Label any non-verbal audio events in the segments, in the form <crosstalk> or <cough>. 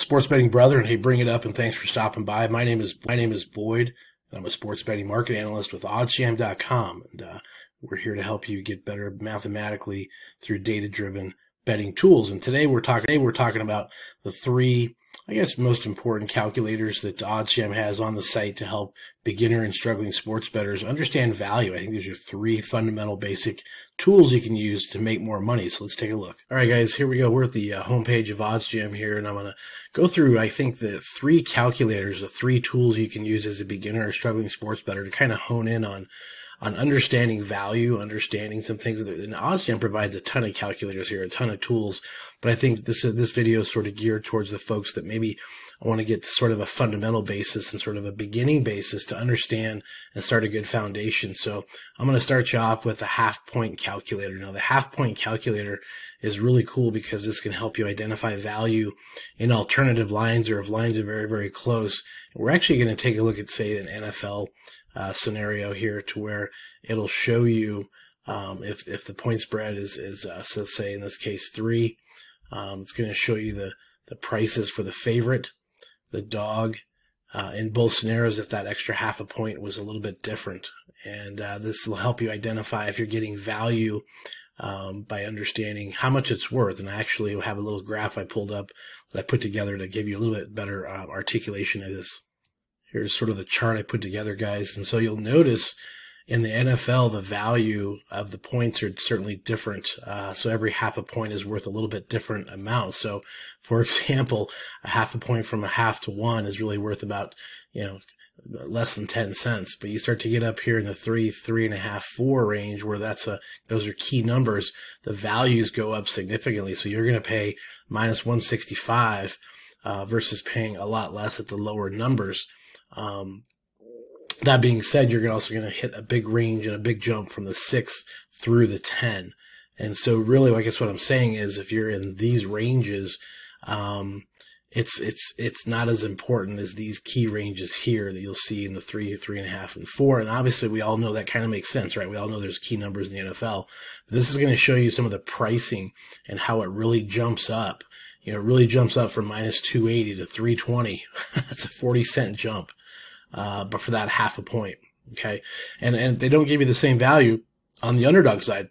Sports betting brother, and hey, bring it up, and thanks for stopping by. My name is my name is Boyd, and I'm a sports betting market analyst with OddsJam.com, and uh, we're here to help you get better mathematically through data-driven betting tools. And today we're talking today we're talking about the three I guess most important calculators that OddsJam has on the site to help beginner and struggling sports bettors understand value. I think these are three fundamental basic tools you can use to make more money. So let's take a look. All right, guys, here we go. We're at the uh, homepage of OddsJam here, and I'm going to go through, I think, the three calculators, the three tools you can use as a beginner or struggling sports bettor to kind of hone in on on understanding value, understanding some things. And OddsJam provides a ton of calculators here, a ton of tools. But I think this is, this video is sort of geared towards the folks that maybe want to get sort of a fundamental basis and sort of a beginning basis to understand and start a good foundation. So I'm going to start you off with a half point calculator. Now the half point calculator is really cool because this can help you identify value in alternative lines or if lines are very, very close. We're actually going to take a look at, say, an NFL uh, scenario here to where it'll show you um, if if the point spread is is uh, so say in this case three, um, it's going to show you the the prices for the favorite, the dog, uh, in both scenarios if that extra half a point was a little bit different, and uh, this will help you identify if you're getting value. Um, by understanding how much it's worth. And I actually have a little graph I pulled up that I put together to give you a little bit better uh, articulation of this. Here's sort of the chart I put together, guys. And so you'll notice in the NFL, the value of the points are certainly different. Uh, so every half a point is worth a little bit different amount. So, for <laughs> example, a half a point from a half to one is really worth about, you know, less than 10 cents. But you start to get up here in the three, three and a half, four range where that's a, those are key numbers. The values go up significantly. So you're going to pay minus 165, uh, versus paying a lot less at the lower numbers. Um, that being said, you're also going to hit a big range and a big jump from the six through the 10. And so really, I guess what I'm saying is if you're in these ranges, um, it's, it's, it's not as important as these key ranges here that you'll see in the three, three and a half and four. And obviously we all know that kind of makes sense, right? We all know there's key numbers in the NFL. This is going to show you some of the pricing and how it really jumps up. You know, it really jumps up from minus 280 to 320. <laughs> That's a 40 cent jump uh, but for that half a point. Okay. And, and they don't give you the same value on the underdog side.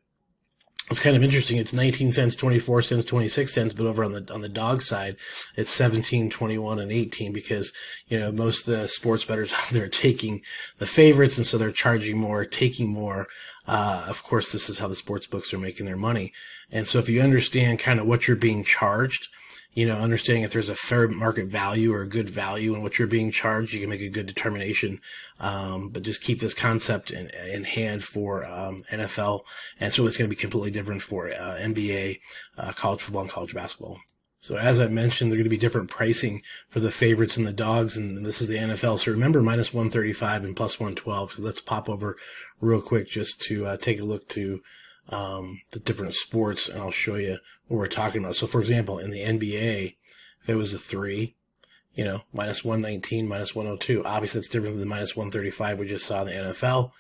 It's kind of interesting. It's 19 cents, 24 cents, 26 cents, but over on the, on the dog side, it's 17, 21, and 18 because, you know, most of the sports bettors <laughs> out there are taking the favorites and so they're charging more, taking more. Uh, of course, this is how the sports books are making their money. And so if you understand kind of what you're being charged, you know, understanding if there's a fair market value or a good value in what you're being charged, you can make a good determination. Um, but just keep this concept in, in hand for um, NFL, and so it's going to be completely different for uh, NBA, uh, college football, and college basketball. So as I mentioned, there are going to be different pricing for the favorites and the dogs, and this is the NFL. So remember, minus 135 and plus 112. So let's pop over real quick just to uh, take a look to um, the different sports, and I'll show you what we're talking about. So, for example, in the NBA, if it was a three, you know, minus 119, minus 102, obviously that's different than the minus 135 we just saw in the NFL.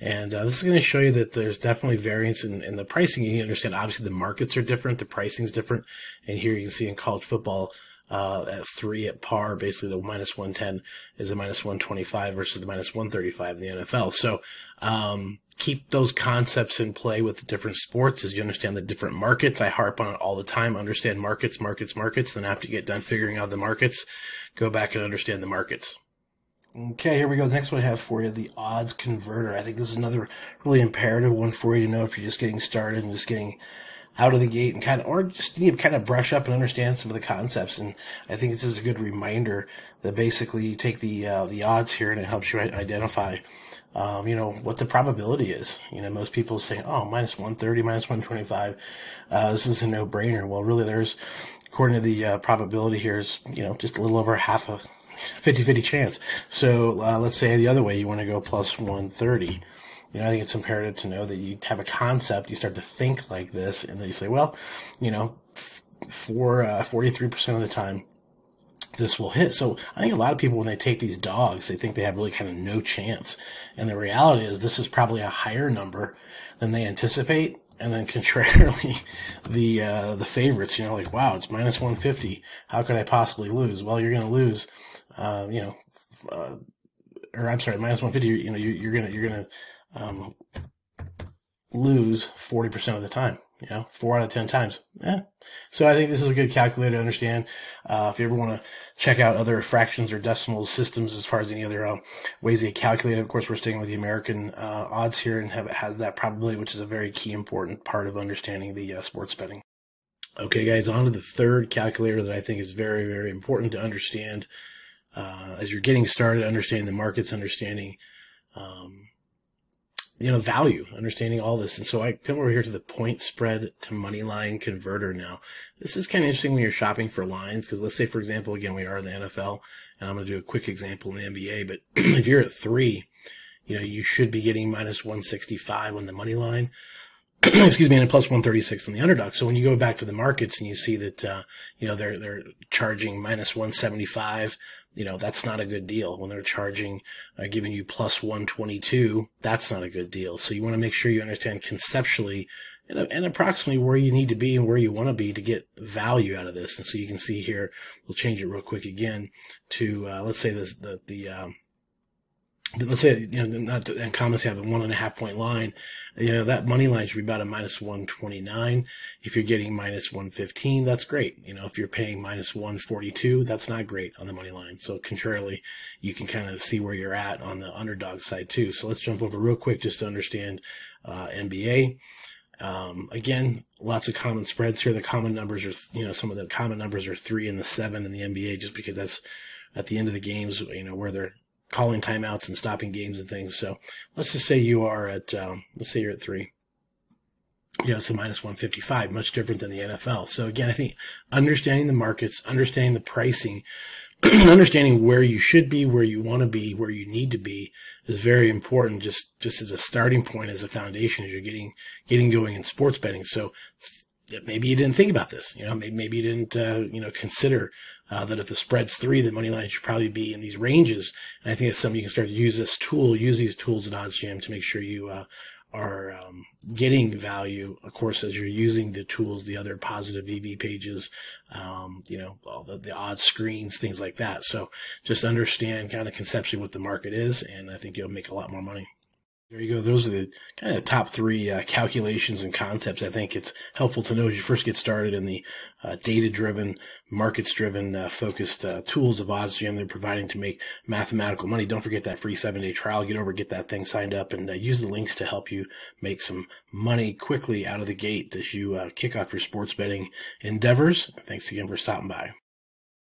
And uh, this is going to show you that there's definitely variance in, in the pricing. You understand, obviously, the markets are different, the pricing is different. And here you can see in college football, uh, at three at par, basically the minus 110 is the minus 125 versus the minus 135 in the NFL. So, um, keep those concepts in play with different sports as you understand the different markets. I harp on it all the time. Understand markets, markets, markets. Then after you get done figuring out the markets, go back and understand the markets. Okay, here we go. The next one I have for you, the odds converter. I think this is another really imperative one for you to know if you're just getting started and just getting out of the gate and kind of, or just need to kind of brush up and understand some of the concepts. And I think this is a good reminder that basically you take the, uh, the odds here and it helps you identify, um, you know, what the probability is. You know, most people say, oh, minus 130, minus 125. Uh, this is a no brainer. Well, really there's, according to the uh, probability here is, you know, just a little over half a <laughs> 50-50 chance. So, uh, let's say the other way, you want to go plus 130 you know, I think it's imperative to know that you have a concept, you start to think like this, and then you say, well, you know, for uh, 43% of the time, this will hit. So I think a lot of people, when they take these dogs, they think they have really kind of no chance. And the reality is this is probably a higher number than they anticipate. and then <laughs> contrarily, the uh, the favorites, you know, like wow, it's minus one fifty. How could I possibly lose? Well, you're going to lose, uh, you know, uh, or I'm sorry, minus one fifty. You know, you, are gonna you're gonna um, lose forty percent of the time you know, four out of 10 times. Yeah. So I think this is a good calculator to understand. Uh, if you ever want to check out other fractions or decimal systems as far as any other uh, ways to calculate it, of course, we're staying with the American uh, odds here and have, has that probability, which is a very key important part of understanding the uh, sports betting. Okay, guys, on to the third calculator that I think is very, very important to understand uh, as you're getting started, understanding the markets, understanding um, you know, value, understanding all this. And so I come over here to the point spread to money line converter now. This is kind of interesting when you're shopping for lines, because let's say, for example, again, we are in the NFL, and I'm going to do a quick example in the NBA, but <clears throat> if you're at three, you know, you should be getting minus 165 on the money line. <clears throat> excuse me, and plus 136 on the underdog. So when you go back to the markets and you see that, uh, you know, they're, they're charging minus 175, you know, that's not a good deal. When they're charging, uh, giving you plus 122, that's not a good deal. So you want to make sure you understand conceptually and, and approximately where you need to be and where you want to be to get value out of this. And so you can see here, we'll change it real quick again to, uh, let's say this, the, the, um, let's say, you know, not the, and comments have a one and a half point line, you know, that money line should be about a minus 129. If you're getting minus 115, that's great. You know, if you're paying minus 142, that's not great on the money line. So contrarily, you can kind of see where you're at on the underdog side too. So let's jump over real quick just to understand, uh, NBA. Um, again, lots of common spreads here. The common numbers are, you know, some of the common numbers are three and the seven in the NBA just because that's at the end of the games, you know, where they're calling timeouts and stopping games and things. So let's just say you are at, um, let's say you're at three. You know, so minus 155, much different than the NFL. So again, I think understanding the markets, understanding the pricing, <clears throat> understanding where you should be, where you want to be, where you need to be is very important. Just, just as a starting point, as a foundation, as you're getting, getting going in sports betting. So maybe you didn't think about this. You know, maybe, maybe you didn't, uh, you know, consider uh, that if the spread's three, the money line should probably be in these ranges. And I think it's something you can start to use this tool, use these tools at OddsJam to make sure you uh, are um, getting value. Of course, as you're using the tools, the other positive EV pages, um, you know, all the, the odds screens, things like that. So just understand kind of conceptually what the market is, and I think you'll make a lot more money. There you go. Those are the kind of top three uh, calculations and concepts. I think it's helpful to know as you first get started in the uh, data-driven, markets-driven, uh, focused uh, tools of OddsJam they're providing to make mathematical money. Don't forget that free seven-day trial. Get over, get that thing signed up, and uh, use the links to help you make some money quickly out of the gate as you uh, kick off your sports betting endeavors. Thanks again for stopping by.